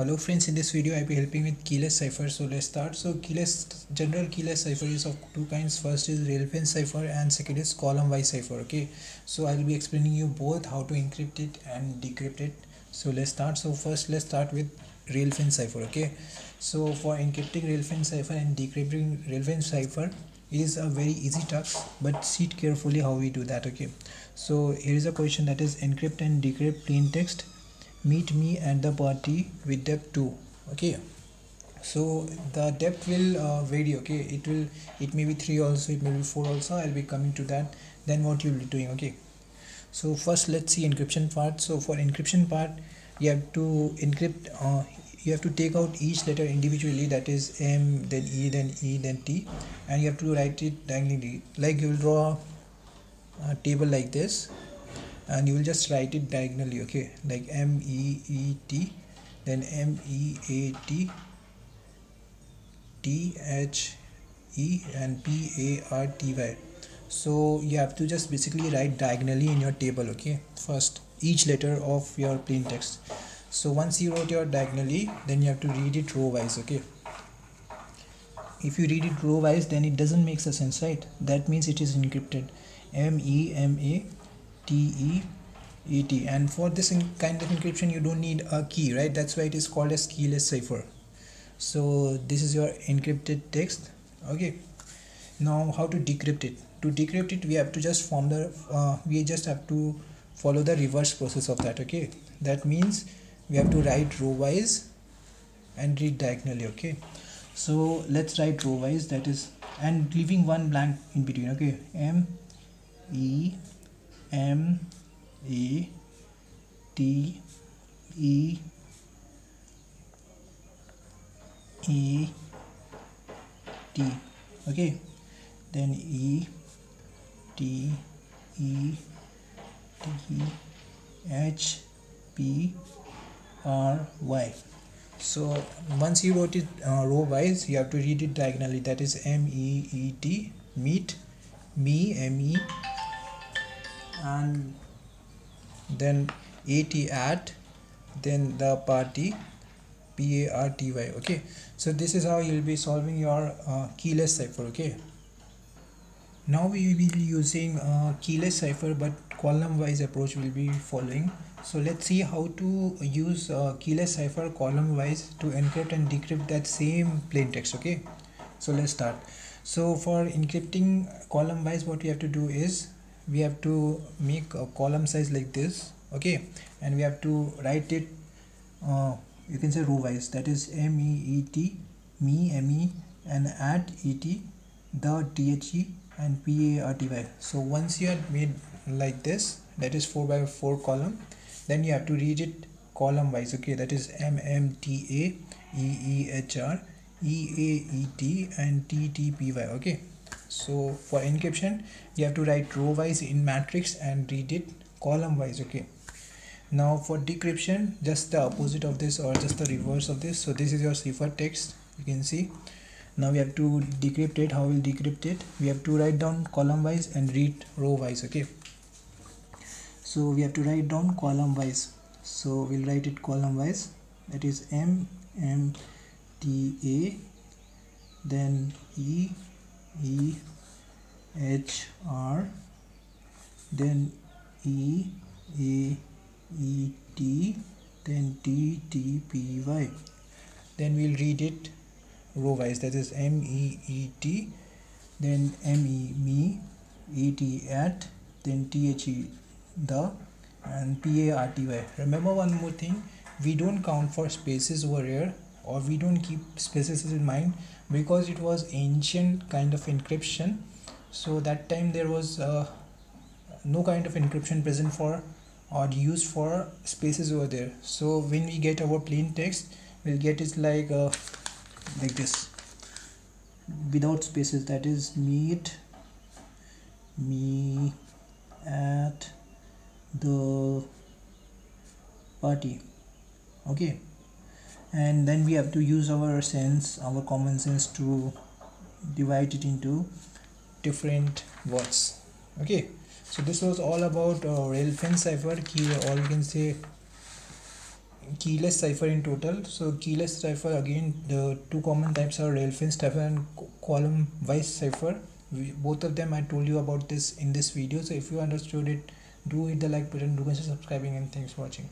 hello friends in this video i'll be helping with keyless cipher so let's start. So keyless general keyless cipher is of two kinds. First is rail cipher and second is column wise cipher okay? So i'll be explaining you both how to encrypt it and decrypt it. So let's start. So first let's start with rail cipher okay? So for encrypting rail cipher and decrypting rail cipher is a very easy task but see it carefully how we do that okay? So here is a question that is encrypt and decrypt plain text meet me at the party with depth 2 okay? So the depth will uh, vary okay? It will it may be 3 also it may be 4 also i'll be coming to that. Then what you'll be doing okay? So first let's see encryption part. So for encryption part you have to encrypt uh, you have to take out each letter individually that is m then e then e then t and you have to write it diagonally like you will draw a table like this and you will just write it diagonally okay? Like m e e t then m e a t t h e and p a r t y. So you have to just basically write diagonally in your table okay? First each letter of your plain text. So once you wrote your diagonally then you have to read it row wise okay? If you read it row wise then it doesn't make sense right? That means it is encrypted. M e m a TE ET and for this kind of encryption you don't need a key right? That's why it is called as keyless cipher. So this is your encrypted text. Okay. Now how to decrypt it? To decrypt it we have to just form the uh, we just have to follow the reverse process of that okay? That means we have to write row wise and read diagonally okay? So let's write row wise that is and leaving one blank in between okay? M e M E T E E T. Okay. Then E T E T H P R Y. So once you wrote it uh, row wise you have to read it diagonally. That is M E E T meet me M E and then at at then the party p-a-r-t-y okay? So this is how you'll be solving your uh, keyless cipher okay? Now we will be using uh, keyless cipher but column wise approach will be following. So let's see how to use uh, keyless cipher column wise to encrypt and decrypt that same plain text okay? So let's start. So for encrypting column wise what we have to do is we have to make a column size like this okay? And we have to write it uh, you can say row wise that is m e e t me m e and at e t the t h e and p a r t y. So once you have made like this that is 4 by 4 column then you have to read it column wise okay? That is m m t a e e h r e a e t and t t p y okay so for encryption you have to write row wise in matrix and read it column wise okay? Now for decryption just the opposite of this or just the reverse of this. So this is your cipher text you can see. Now we have to decrypt it. How we'll decrypt it? We have to write down column wise and read row wise okay? So we have to write down column wise. So we'll write it column wise. That is m m t a then e E H R then E A E T then T T P Y. Then we'll read it row wise that is M E E T then M E me E T at then T H E the and P A R T Y. Remember one more thing we don't count for spaces over here or we don't keep spaces in mind because it was ancient kind of encryption. So that time there was uh, no kind of encryption present for or used for spaces over there. So when we get our plain text we'll get it like uh, like this. Without spaces that is meet me at the party. Okay and then we have to use our sense our common sense to divide it into different words. Okay. So this was all about uh, rail fence cipher key or you can say keyless cipher in total. So keyless cipher again the two common types are rail fence cipher and column wise cipher. We, both of them i told you about this in this video. So if you understood it do hit the like button. Do consider subscribing and thanks for watching